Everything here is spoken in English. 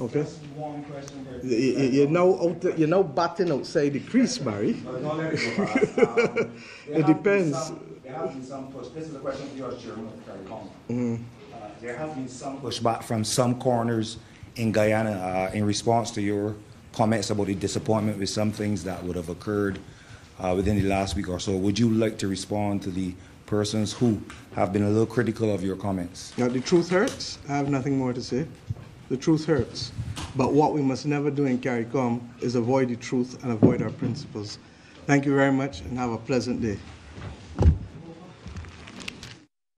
Okay. Just one question. here. You, you, you know, out the- you know, batting outside the crease, Barry. But don't let it go past. Um, It depends. some- There have been some push, this is a question for yours, Chairman of CARICOM. Mm-hmm. Uh, There have been some pushback from some corners in Guyana uh, in response to your comments about the disappointment with some things that would have occurred uh, within the last week or so. Would you like to respond to the persons who have been a little critical of your comments? Now, the truth hurts. I have nothing more to say. The truth hurts. But what we must never do in CARICOM is avoid the truth and avoid our principles. Thank you very much and have a pleasant day.